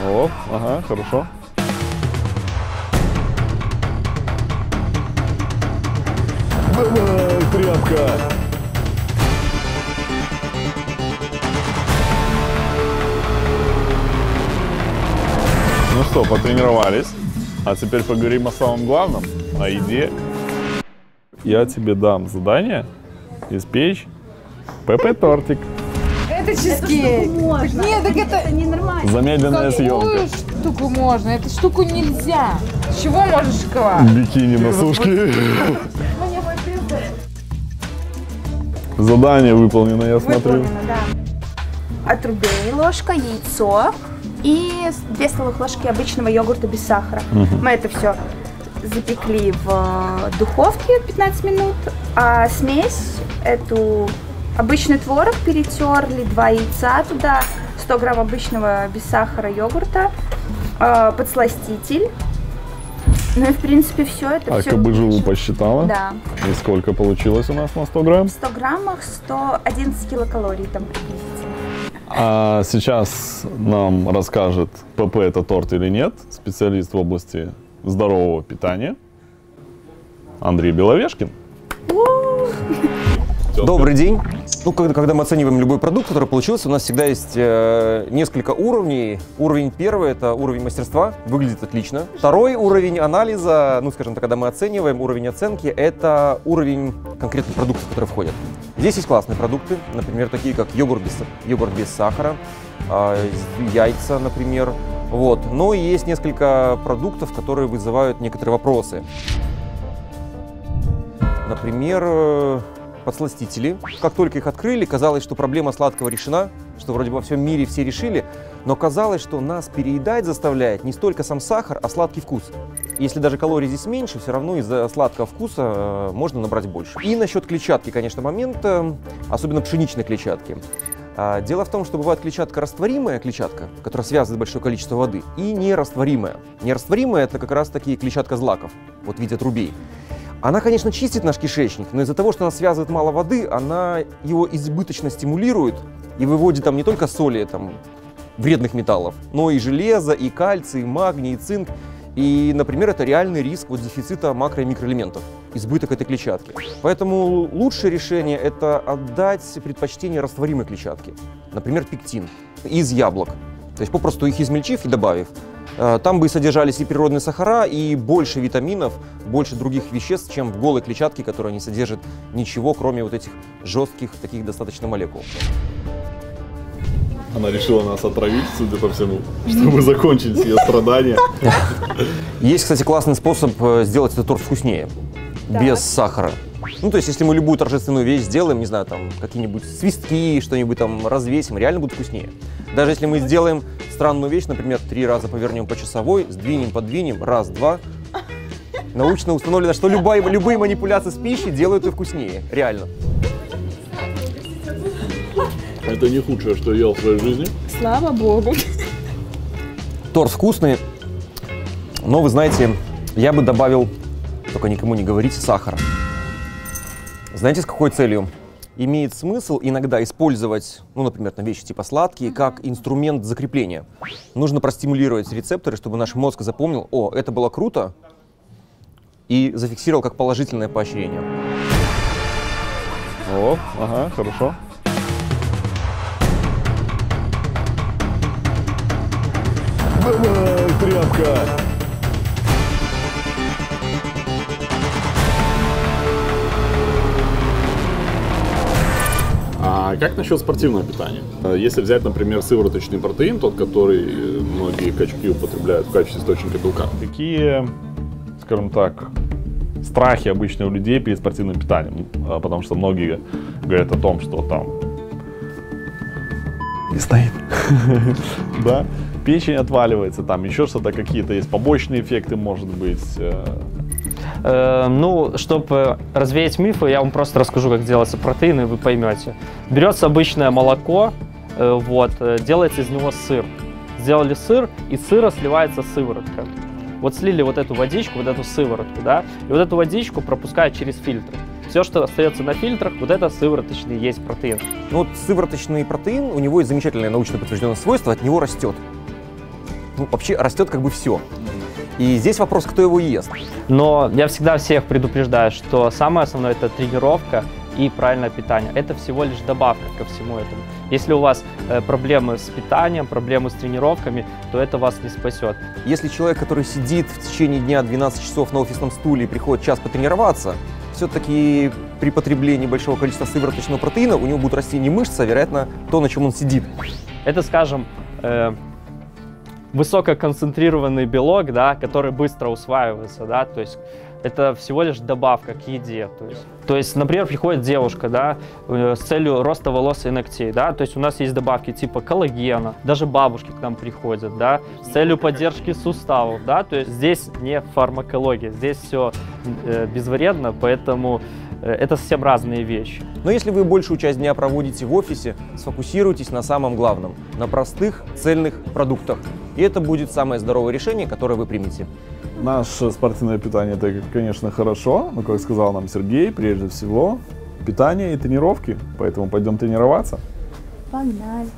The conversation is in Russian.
О, ага, хорошо. Давай, тряпка! Ну что, потренировались. А теперь поговорим о самом главном, о еде. Я тебе дам задание испечь ПП-тортик. Это чизкейк. можно. Нет, так это... Это ненормально. Замедленная съемка. Какую штуку можно? Эту штуку нельзя. С чего можно шоколад? Бикини на сушке. Задание выполнено, я смотрю. Выполнено, да. Отрубей ложка, яйцо и две столовых ложки обычного йогурта без сахара. Мы это все запекли в э, духовке 15 минут, а смесь эту обычный творог перетерли, два яйца туда, 100 грамм обычного без сахара йогурта, э, подсластитель. Ну и в принципе все это А все. кабыжеву посчитала? Да. И сколько получилось у нас на 100 грамм? В 100 граммах 111 килокалорий там приблизительно. А сейчас нам расскажет, ПП это торт или нет, специалист в области здорового питания Андрей Беловешкин. Добрый день. Ну, когда, когда мы оцениваем любой продукт, который получился, у нас всегда есть э, несколько уровней. Уровень первый – это уровень мастерства, выглядит отлично. Второй уровень анализа, ну, скажем так, когда мы оцениваем уровень оценки, это уровень конкретных продуктов, которые входят. Здесь есть классные продукты, например, такие как йогурт без, йогурт без сахара, а, яйца, например. Вот. Но есть несколько продуктов, которые вызывают некоторые вопросы. Например, э, подсластители. Как только их открыли, казалось, что проблема сладкого решена, что вроде бы во всем мире все решили, но казалось, что нас переедать заставляет не столько сам сахар, а сладкий вкус. Если даже калорий здесь меньше, все равно из-за сладкого вкуса э, можно набрать больше. И насчет клетчатки, конечно, момент, особенно пшеничной клетчатки. А, Дело в том, что бывает клетчатка растворимая клетчатка, которая связывает большое количество воды, и нерастворимая. Нерастворимая это как раз таки клетчатка злаков, вот в виде трубей. Она, конечно, чистит наш кишечник, но из-за того, что она связывает мало воды, она его избыточно стимулирует и выводит там не только соли, там, вредных металлов, но и железо, и кальций, и магний, и цинк. И, например, это реальный риск вот дефицита макро- и микроэлементов, избыток этой клетчатки. Поэтому лучшее решение – это отдать предпочтение растворимой клетчатке. Например, пектин из яблок. То есть попросту их измельчив и добавив. Э, Там бы и содержались и природные сахара, и больше витаминов, больше других веществ, чем в голой клетчатке, которая не содержит ничего, кроме вот этих жестких, таких достаточно молекул. Она решила нас отравить, судя по всему, чтобы закончить ее страдания. Есть, кстати, классный способ э, сделать этот торт вкуснее, без сахара. Ну, то есть, если мы любую торжественную вещь сделаем, не знаю, там, какие-нибудь свистки, что-нибудь там развесим, реально будет вкуснее. Даже если мы сделаем странную вещь, например, три раза повернем по часовой, сдвинем, подвинем, раз, два, научно установлено, что любая, любые манипуляции с пищей делают ее вкуснее, реально. Это не худшее, что ел в своей жизни. Слава богу. Торт вкусный, но вы знаете, я бы добавил, только никому не говорите, сахар. Знаете, с какой целью? Имеет смысл иногда использовать, ну, например, там вещи типа сладкие, как инструмент закрепления. Нужно простимулировать рецепторы, чтобы наш мозг запомнил, о, это было круто, и зафиксировал как положительное поощрение. О, ага, хорошо. Давай, тряпка! Как насчет спортивного питания? Э, Если взять, например, сывороточный протеин, тот, который э, многие качки употребляют в качестве источника белка. Какие, скажем так, страхи обычно у людей перед спортивным питанием? А, Потому что многие говорят о том, что там не стоит. Да. Печень отваливается, там еще что-то, какие-то есть побочные эффекты, может быть. Э, Э, ну, чтобы развеять мифы, я вам просто расскажу, как делается протеин, и вы поймете. Берется обычное молоко, э, вот, э, делается из него сыр. Сделали сыр, из сыра сливается сыворотка. Вот слили вот эту водичку, вот эту сыворотку, да, и вот эту водичку пропускают через фильтр. Все, что остается на фильтрах, вот это сывороточный есть протеин. Ну вот сывороточный протеин, у него есть замечательное научно подтвержденное свойство, от него растет. ну, вообще растет как бы все. И здесь вопрос, кто его ест. Но я всегда всех предупреждаю, что самое основное это тренировка и правильное питание. Это всего лишь добавка ко всему этому. Если у вас э, проблемы с питанием, проблемы с тренировками, то это вас не спасет. Если человек, который сидит в течение дня 12 часов на офисном стуле и приходит час потренироваться, все-таки при потреблении большого количества сывороточного протеина у него будут расти не мышцы, а, вероятно, то, на чем он сидит. Это, скажем, э, высококонцентрированный белок, да, который быстро усваивается, да, то есть это всего лишь добавка к еде. То есть, то есть например, приходит девушка, да, э, с целью роста волос и ногтей, да, то есть у нас есть добавки типа коллагена, даже бабушки к нам приходят, да, с целью поддержки суставов, да, то есть здесь не фармакология, здесь все э, безвредно, поэтому э, это совсем разные вещи. Но если вы большую часть дня проводите в офисе, сфокусируйтесь на самом главном, на простых, цельных продуктах. И это будет самое здоровое решение, которое вы примете. Наше спортивное питание это, конечно, хорошо, но, как сказал нам Сергей, прежде всего питание и тренировки. Поэтому пойдем тренироваться. Погнали.